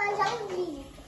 fazer um vídeo.